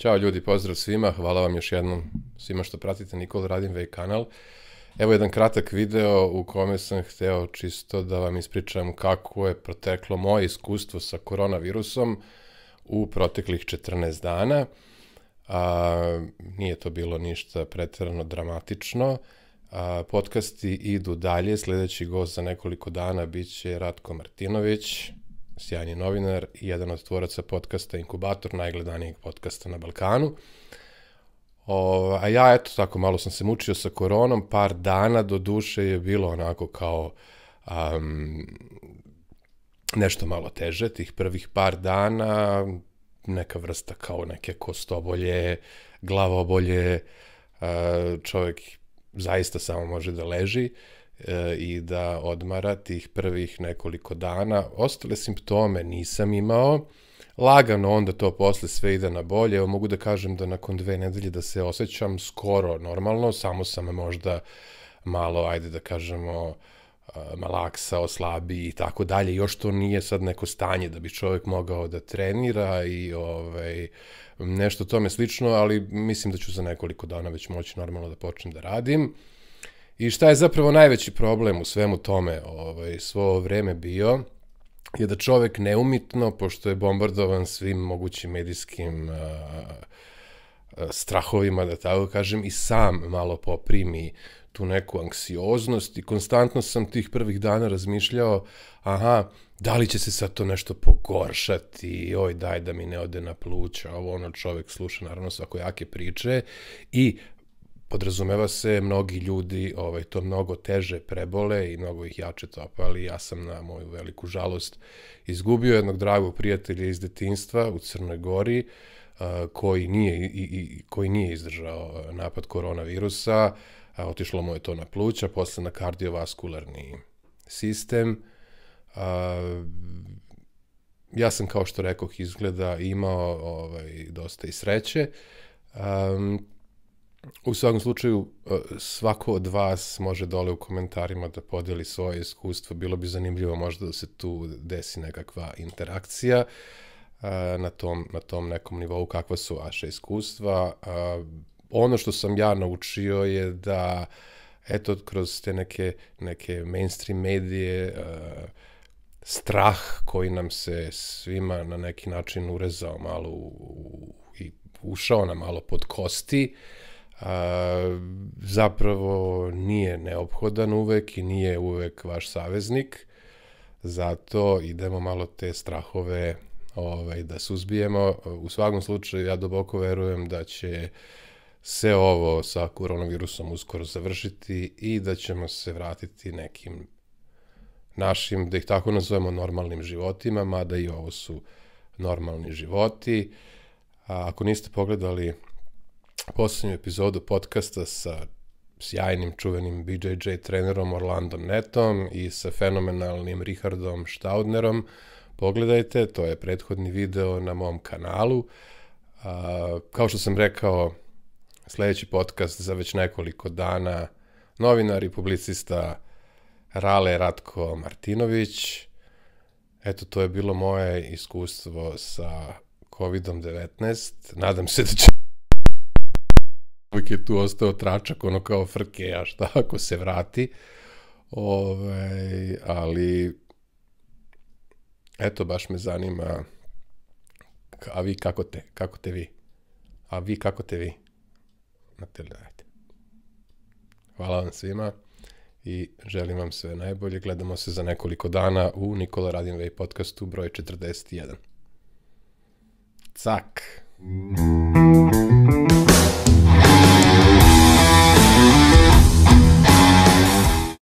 Ćao ljudi, pozdrav svima, hvala vam još jednom svima što pratite Nikola Radinvej kanal. Evo jedan kratak video u kome sam hteo čisto da vam ispričam kako je proteklo moje iskustvo sa koronavirusom u proteklih 14 dana. A, nije to bilo ništa pretjerano dramatično. A, podcasti idu dalje, sledeći gost za nekoliko dana biće Ratko Martinović, sjajni novinar i jedan od tvoraca podcasta Inkubator, najgledanijeg podcasta na Balkanu. O, a ja, eto, tako malo sam se mučio sa koronom, par dana do duše je bilo onako kao um, nešto malo teže, tih prvih par dana, neka vrsta kao neke kostobolje, glavobolje, uh, čovjek zaista samo može da leži e, i da odmara tih prvih nekoliko dana. Ostale simptome nisam imao, lagano onda to posle sve ide na bolje. Evo mogu da kažem da nakon dve nedelje da se osjećam skoro normalno, samo sam možda malo, ajde da kažemo, malaksao, slabi i tako dalje. Još to nije sad neko stanje da bi čovjek mogao da trenira i ovaj, nešto tome slično, ali mislim da ću za nekoliko dana već moći normalno da počnem da radim. I šta je zapravo najveći problem u svemu tome ovaj, svo vreme bio, je da čovek neumitno, pošto je bombardovan svim mogućim medijskim strahovima, da tako kažem, i sam malo poprimi tu neku anksioznost i konstantno sam tih prvih dana razmišljao, aha, da li će se sad to nešto pogoršati, oj daj da mi ne ode na pluća, ovo ono čovek sluša naravno svakojake priče i podrazumeva se mnogi ljudi ovaj to mnogo teže prebole i mnogo ih jače topali. Ja sam na moju veliku žalost izgubio jednog dragog prijatelja iz detinstva u Crnoj Gori uh, koji nije i, i koji nije izdržao napad koronavirusa. A, otišlo mu je to na pluća, posle na kardiovaskularni sistem. A, ja sam, kao što rekoh, izgleda imao ovaj, dosta i sreće. Um, U svakom slučaju, e, svako od vas može dole u komentarima da podeli svoje iskustvo. Bilo bi zanimljivo možda da se tu desi nekakva interakcija e, na tom, na tom nekom nivou kakva su vaše iskustva. E, ono što sam ja naučio je da eto, kroz te neke, neke mainstream medije strah koji nam se svima na neki način urezao malo u, i ušao nam malo pod kosti, uh, a, zapravo nije neophodan uvek i nije uvek vaš saveznik. Zato idemo malo te strahove ovaj, da suzbijemo. U svakom slučaju ja duboko verujem da će se ovo sa koronavirusom uskoro završiti i da ćemo se vratiti nekim našim, da ih tako nazovemo, normalnim životima, mada i ovo su normalni životi. A ako niste pogledali poslednju epizodu podcasta sa sjajnim, čuvenim BJJ trenerom Orlandom Netom i sa fenomenalnim Richardom Staudnerom. Pogledajte, to je prethodni video na mom kanalu. A, kao što sam rekao, sledeći podcast za već nekoliko dana, novinar i publicista Rale Ratko Martinović. Eto, to je bilo moje iskustvo sa COVID-19. Nadam se da će uvijek je tu ostao tračak, ono kao frke, a šta ako se vrati. Ove, ovaj, ali, eto, baš me zanima, a vi kako te, kako te vi? A vi kako te vi? Hvala vam svima i želim vam sve najbolje. Gledamo se za nekoliko dana u Nikola Radinvej podcastu broj 41. Cak!